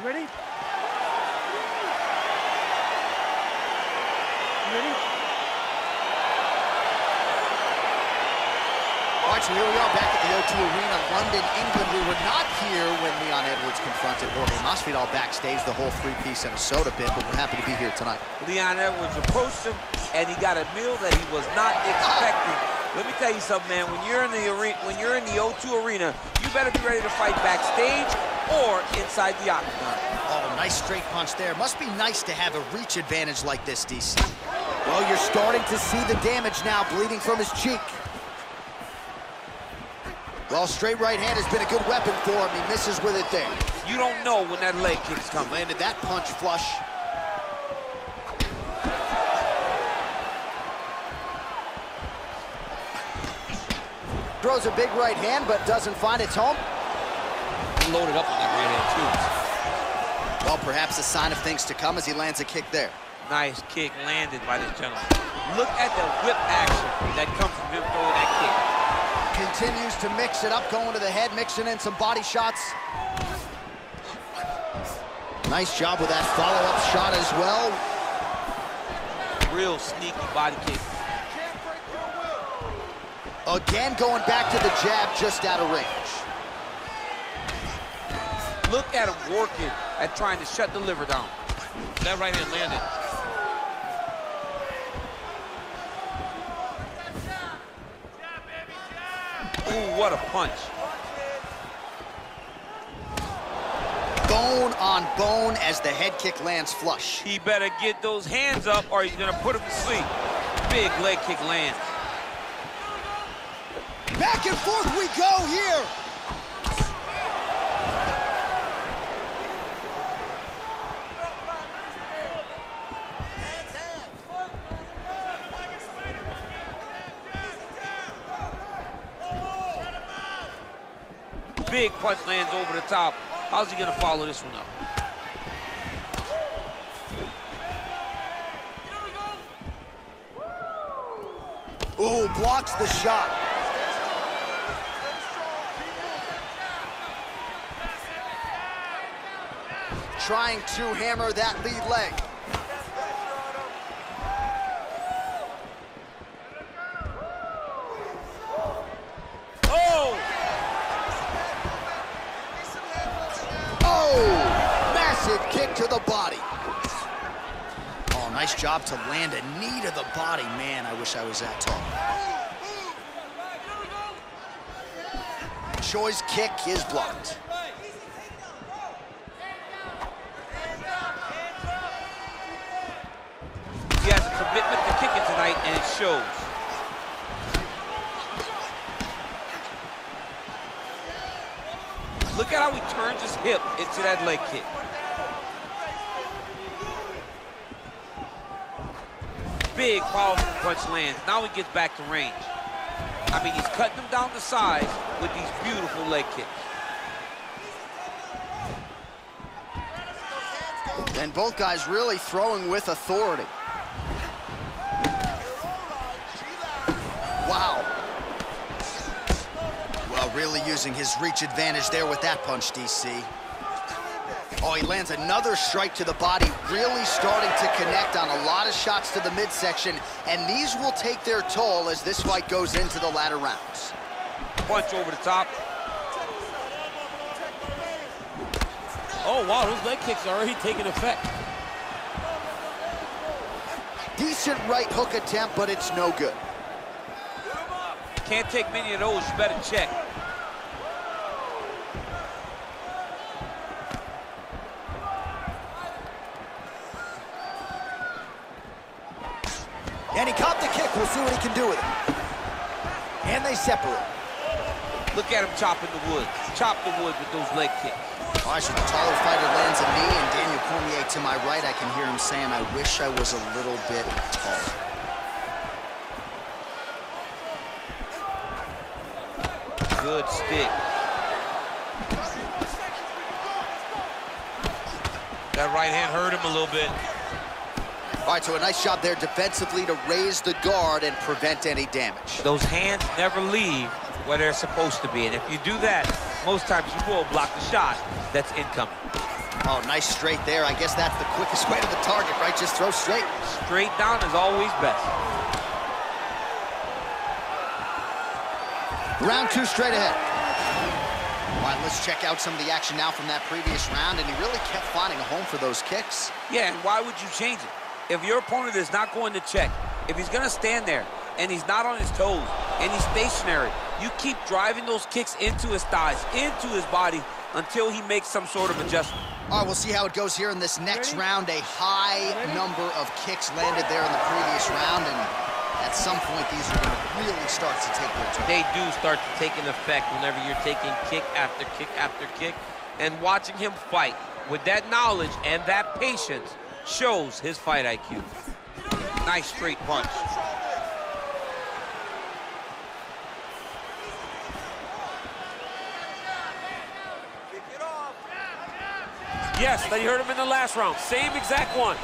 You ready? You ready? All right, so here we are back at the O2 Arena, London, England. We were not here when Leon Edwards confronted Jorge Masvidal backstage, the whole three-piece and a soda bit, but we're happy to be here tonight. Leon Edwards approached him, and he got a meal that he was not expecting. Let me tell you something, man. When you're in the arena, when you're in the O2 Arena, you better be ready to fight backstage or inside the octagon. Oh, nice straight punch there. Must be nice to have a reach advantage like this, DC. Well, you're starting to see the damage now, bleeding from his cheek. Well, straight right hand has been a good weapon for him. He misses with it there. You don't know when that leg kick's coming. Landed that punch flush. Throws a big right hand, but doesn't find its home. He loaded up on that right hand, too. Well, perhaps a sign of things to come as he lands a kick there. Nice kick landed by this gentleman. Look at the whip action that comes from him throwing that kick. Continues to mix it up, going to the head, mixing in some body shots. Nice job with that follow-up shot as well. Real sneaky body kick. Again, going back to the jab, just out of range. Look at him working at trying to shut the liver down. That right hand landed. Ooh, what a punch. Bone on bone as the head kick lands flush. He better get those hands up or he's gonna put him to sleep. Big leg kick lands. Back and forth we go here. Big punch lands over the top. How's he gonna follow this one up? Ooh, blocks the shot. Trying to hammer that lead leg. The body. Oh, nice job to land a knee to the body. Man, I wish I was that tall. Choi's kick is blocked. He has a commitment to kicking tonight, and it shows. Look at how he turns his hip into that leg kick. Big, powerful punch lands. Now he gets back to range. I mean, he's cutting them down to size with these beautiful leg kicks. And both guys really throwing with authority. Wow. Well, really using his reach advantage there with that punch, DC. Oh, he lands another strike to the body, really starting to connect on a lot of shots to the midsection, and these will take their toll as this fight goes into the latter rounds. Punch over the top. Oh, wow, those leg kicks are already taking effect. Decent right hook attempt, but it's no good. Can't take many of those, you better check. And he caught the kick. We'll see what he can do with it. And they separate. Look at him chopping the wood. Chop the wood with those leg kicks. So the taller fighter lands a knee, and Daniel Cormier to my right, I can hear him saying, I wish I was a little bit taller. Good stick. That right hand hurt him a little bit. All right, so a nice job there defensively to raise the guard and prevent any damage. Those hands never leave where they're supposed to be. And if you do that, most times you will block the shot that's incoming. Oh, nice straight there. I guess that's the quickest way to the target, right? Just throw straight. Straight down is always best. Round two straight ahead. All right, let's check out some of the action now from that previous round, and he really kept finding a home for those kicks. Yeah, and why would you change it? If your opponent is not going to check, if he's going to stand there and he's not on his toes and he's stationary, you keep driving those kicks into his thighs, into his body, until he makes some sort of adjustment. All right, we'll see how it goes here in this next round. A high number of kicks landed there in the previous round, and at some point, these are going to really start to take their toll. They do start to take an effect whenever you're taking kick after kick after kick. And watching him fight with that knowledge and that patience shows his fight IQ. Nice straight punch. Yes, they heard him in the last round. Same exact one.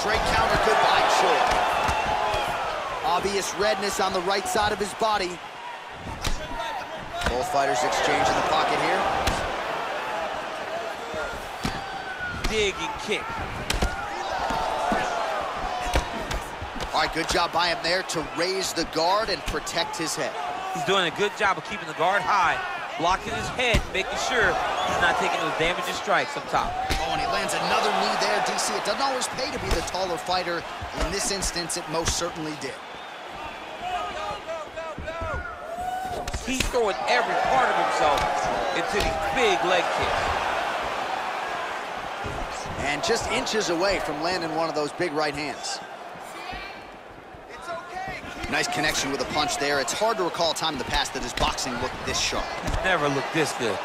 Straight counter, good goodbye, Choi. Obvious redness on the right side of his body. Both fighters exchange in the pocket here. Dig and kick. All right, good job by him there to raise the guard and protect his head. He's doing a good job of keeping the guard high, blocking his head, making sure he's not taking those damaging strikes up top. Oh, and he lands another knee there, DC. It doesn't always pay to be the taller fighter. In this instance, it most certainly did. He's throwing every part of himself into these big leg kicks. And just inches away from landing one of those big right hands. Nice connection with a punch there. It's hard to recall a time in the past that his boxing looked this sharp. He's never looked this good.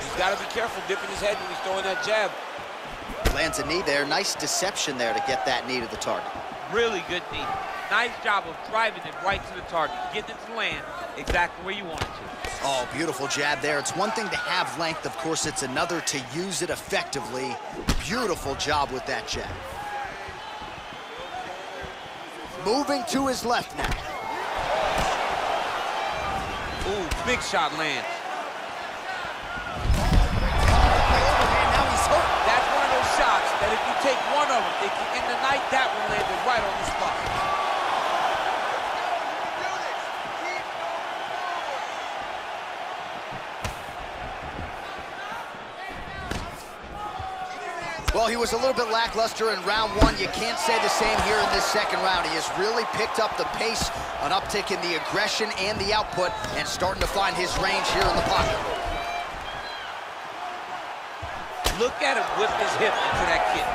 He's got to be careful dipping his head when he's throwing that jab. Lands a knee there. Nice deception there to get that knee to the target. Really good knee. Nice job of driving it right to the target, getting it to land exactly where you want it to. Oh, beautiful jab there. It's one thing to have length. Of course, it's another to use it effectively. Beautiful job with that jab. Moving to his left now. Ooh, big shot lands. now he's hurt. That's one of those shots that if you take one of them, if you in the night, that one landed right on the spot. Well, he was a little bit lackluster in round one. You can't say the same here in this second round. He has really picked up the pace, an uptick in the aggression and the output, and starting to find his range here in the pocket. Look at him whip his hip into that kick.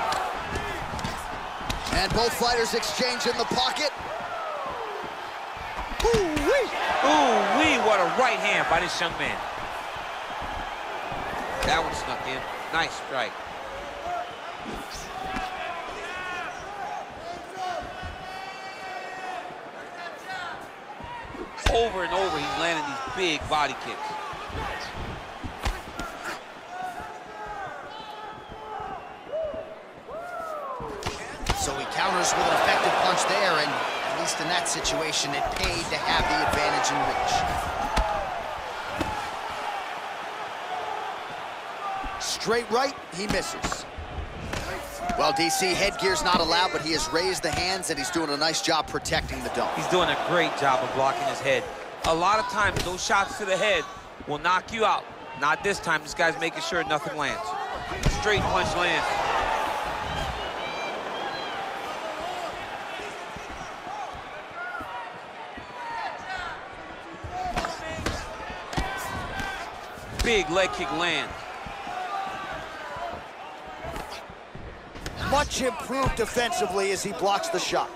And both fighters exchange in the pocket. Ooh-wee. Ooh-wee, what a right hand by this young man. That one snuck in. Nice strike. Over and over, he's landing these big body kicks. So he counters with an effective punch there, and at least in that situation, it paid to have the advantage in reach. Straight right, he misses. Well, DC, headgear's not allowed, but he has raised the hands, and he's doing a nice job protecting the dome. He's doing a great job of blocking his head. A lot of times, those shots to the head will knock you out. Not this time. This guy's making sure nothing lands. Straight punch lands. Big leg kick lands. Much improved defensively as he blocks the shot.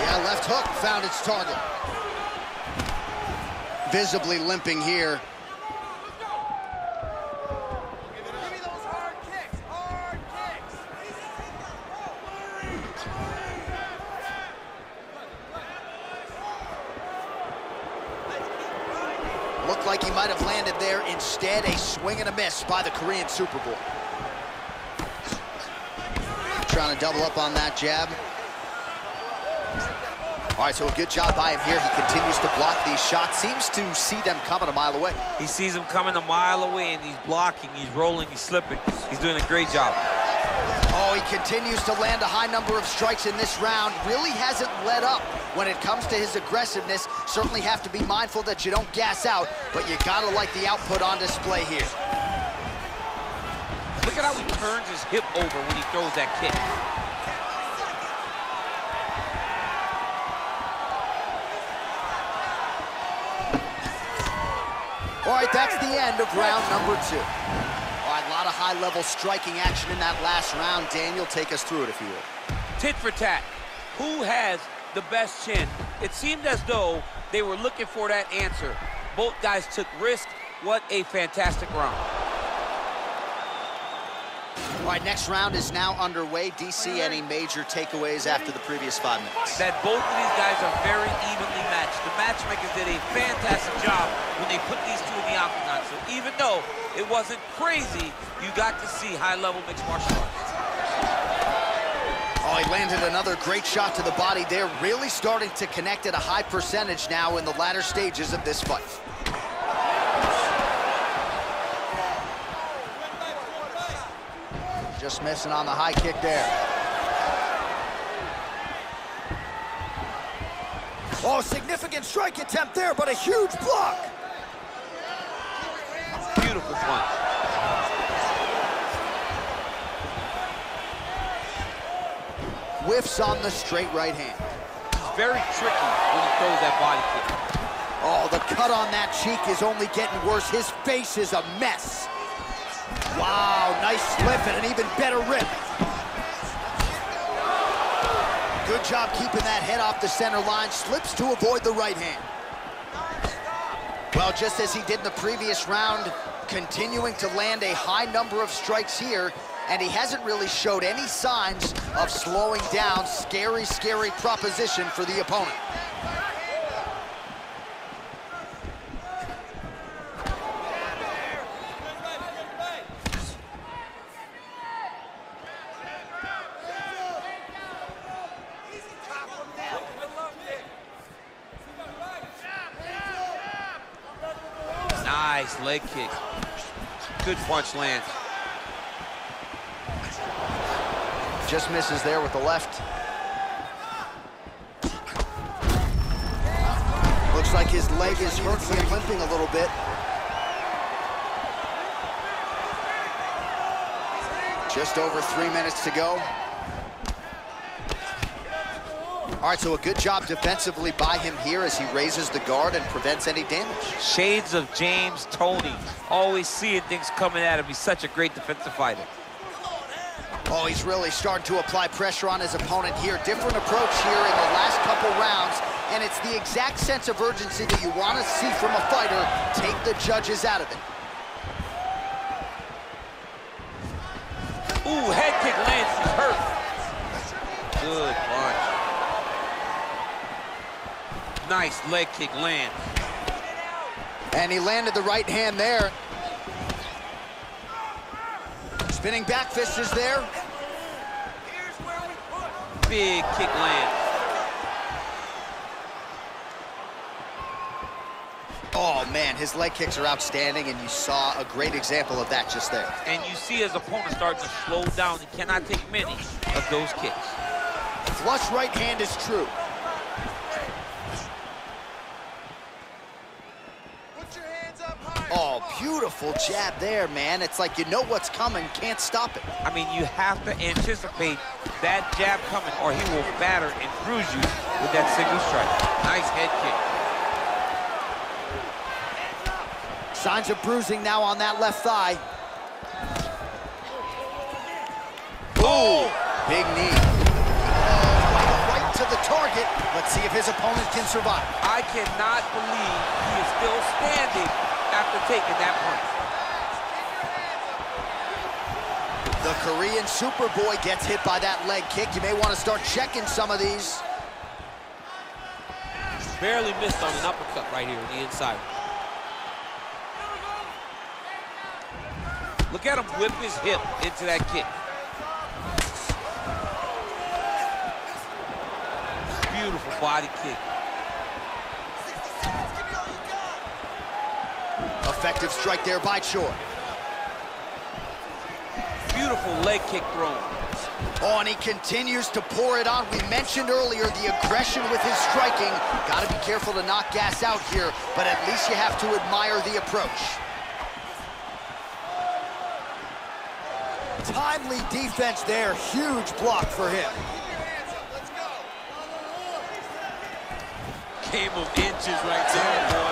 Yeah, left hook found its target. Visibly limping here. Looked like he might have landed there. Instead, a swing and a miss by the Korean Superboy. Trying to double up on that jab. All right, so a good job by him here. He continues to block these shots. Seems to see them coming a mile away. He sees them coming a mile away, and he's blocking, he's rolling, he's slipping. He's doing a great job. Oh, he continues to land a high number of strikes in this round. Really hasn't let up when it comes to his aggressiveness. Certainly have to be mindful that you don't gas out, but you gotta like the output on display here. Look at how he turns his hip over when he throws that kick. All right, that's the end of round number two. Lot of high-level striking action in that last round. Daniel, take us through it, if you will. Tit for tat. Who has the best chin? It seemed as though they were looking for that answer. Both guys took risk. What a fantastic round. All right, next round is now underway. DC, any major takeaways after the previous five minutes? That both of these guys are very evenly matched. The matchmakers did a fantastic job when they put these two in the octagon. So even though it wasn't crazy, you got to see high-level mixed martial arts. Oh, he landed another great shot to the body there, really starting to connect at a high percentage now in the latter stages of this fight. Just missing on the high kick there. Oh, significant strike attempt there, but a huge block. Beautiful punch. Whiffs on the straight right hand. It's very tricky when he throws that body kick. Oh, the cut on that cheek is only getting worse. His face is a mess. Wow, nice slip and an even better rip. Good job keeping that head off the center line. Slips to avoid the right hand. Well, just as he did in the previous round, continuing to land a high number of strikes here, and he hasn't really showed any signs of slowing down. Scary, scary proposition for the opponent. Nice leg kick. Good punch lands. Just misses there with the left. Looks like his leg is hurting limping a little bit. Just over three minutes to go. All right, so a good job defensively by him here as he raises the guard and prevents any damage. Shades of James Toney, Always seeing things coming at him. He's such a great defensive fighter. Oh, he's really starting to apply pressure on his opponent here. Different approach here in the last couple rounds, and it's the exact sense of urgency that you want to see from a fighter. Take the judges out of it. Ooh, head kick lands. Hurt. Good punch. Nice leg kick land. And he landed the right hand there. Spinning back fist is there. Big kick land. Oh, man, his leg kicks are outstanding, and you saw a great example of that just there. And you see his opponent start to slow down. He cannot take many of those kicks. Flush right hand is true. Oh, beautiful jab there, man. It's like you know what's coming, can't stop it. I mean, you have to anticipate that jab coming or he will batter and bruise you with that single strike. Nice head kick. Signs of bruising now on that left thigh. Oh, big knee. Oh, right to the target. Let's see if his opponent can survive. I cannot believe he is still standing after taking that punch. The Korean Superboy gets hit by that leg kick. You may want to start checking some of these. Barely missed on an uppercut right here on the inside. Look at him whip his hip into that kick. Beautiful body kick. Effective strike there by Choi. Beautiful leg kick thrown. Oh, and he continues to pour it on. We mentioned earlier the aggression with his striking. Got to be careful to not gas out here, but at least you have to admire the approach. Timely defense there. Huge block for him. Game of inches right there, boy.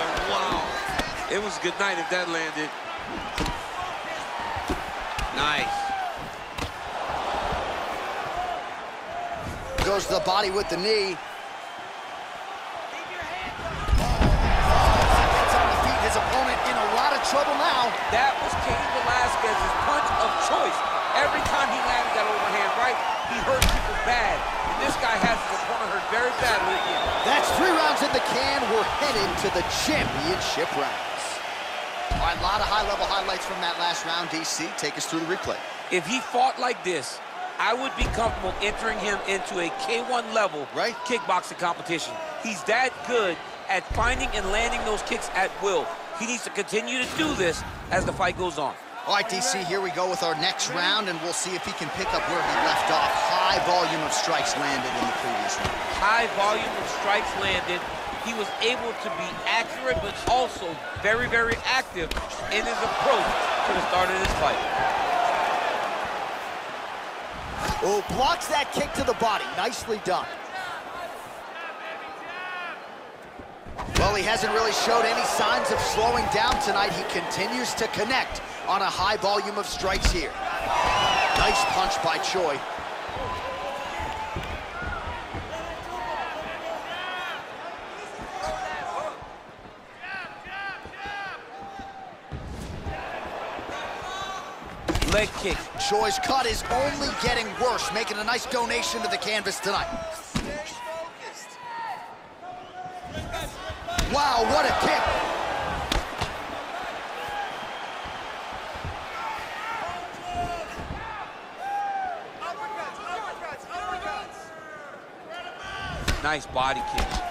It was a good night if that landed. Nice. Goes to the body with the knee. Gets on the feet. His opponent in a lot of trouble now. That was Cain Velasquez's punch of choice. Every time he landed that overhand right, he hurt people bad. And this guy has his opponent hurt very badly again. That's three rounds in the can. We're headed to the championship rounds. All right, a lot of high-level highlights from that last round. DC, take us through the replay. If he fought like this, I would be comfortable entering him into a K1 level Right. kickboxing competition. He's that good at finding and landing those kicks at will. He needs to continue to do this as the fight goes on. All right, DC, here we go with our next round, and we'll see if he can pick up where he left off. High volume of strikes landed in the previous round. High volume of strikes landed. He was able to be accurate, but also very, very active in his approach to the start of this fight. Oh, blocks that kick to the body. Nicely done. Well, he hasn't really showed any signs of slowing down tonight. He continues to connect on a high volume of strikes here. Nice punch by Choi. Kick. Choi's cut is only getting worse, making a nice donation to the canvas tonight. Wow, what a kick. Nice body kick.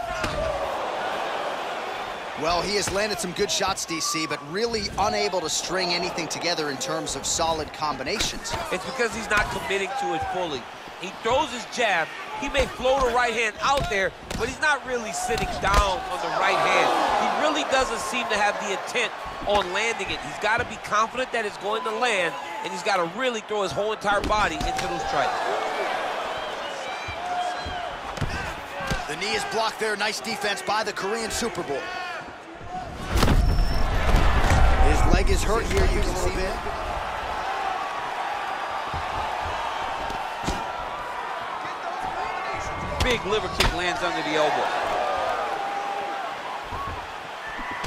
Well, he has landed some good shots, DC, but really unable to string anything together in terms of solid combinations. It's because he's not committing to it fully. He throws his jab. He may float a right hand out there, but he's not really sitting down on the right hand. He really doesn't seem to have the intent on landing it. He's got to be confident that it's going to land, and he's got to really throw his whole entire body into those strikes. The knee is blocked there. Nice defense by the Korean Superboy. His leg is hurt here, you can see that. Big liver kick lands under the elbow.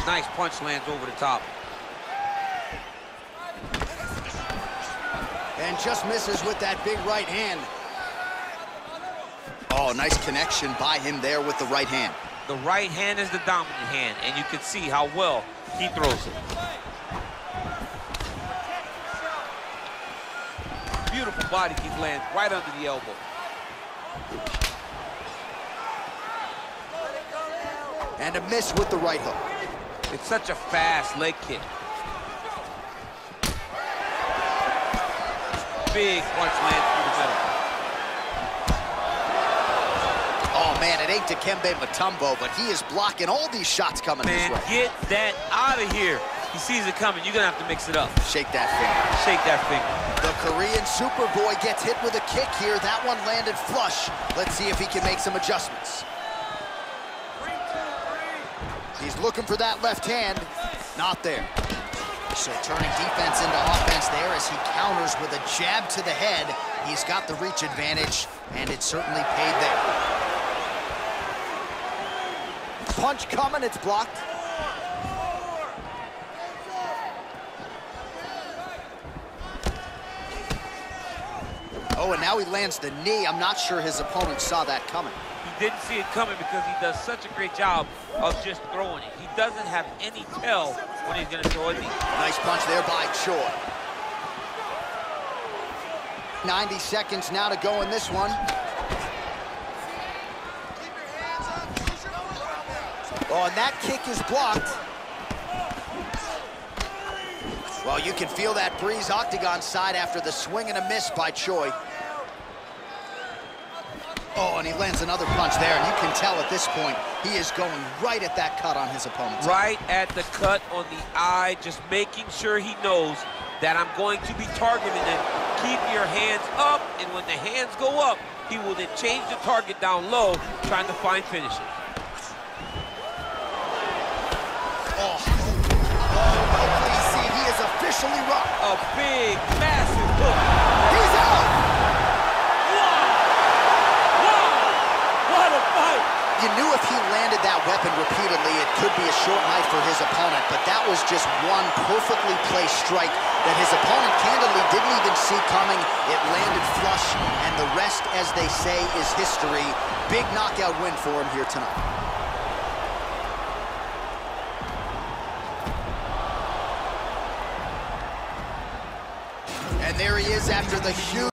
Nice punch lands over the top. And just misses with that big right hand. Oh, nice connection by him there with the right hand. The right hand is the dominant hand, and you can see how well he throws it. Beautiful body kick lands right under the elbow. And a miss with the right hook. It's such a fast leg kick. Big punch lands through the middle. Oh, man, it ain't Dikembe Mutombo, but he is blocking all these shots coming Man, his way. get that out of here. He sees it coming. You're going to have to mix it up. Shake that finger. Shake that finger. Korean Superboy gets hit with a kick here. That one landed flush. Let's see if he can make some adjustments. He's looking for that left hand. Not there. So turning defense into offense there as he counters with a jab to the head. He's got the reach advantage, and it certainly paid there. Punch coming, it's blocked. Oh, and now he lands the knee. I'm not sure his opponent saw that coming. He didn't see it coming because he does such a great job of just throwing it. He doesn't have any tell when he's going to throw a knee. Nice punch there by Choi. 90 seconds now to go in this one. Oh, and that kick is blocked. Well, you can feel that breeze octagon side after the swing and a miss by Choi. Oh, and he lands another punch there, and you can tell at this point, he is going right at that cut on his opponent. Right at the cut on the eye, just making sure he knows that I'm going to be targeting him. Keep your hands up, and when the hands go up, he will then change the target down low, trying to find finishes. Oh, oh, oh DC, he is officially rocked. A big, massive hook. He's out! What a fight! You knew if he landed that weapon repeatedly, it could be a short night for his opponent, but that was just one perfectly placed strike that his opponent candidly didn't even see coming. It landed flush, and the rest, as they say, is history. Big knockout win for him here tonight. And there he is after the huge...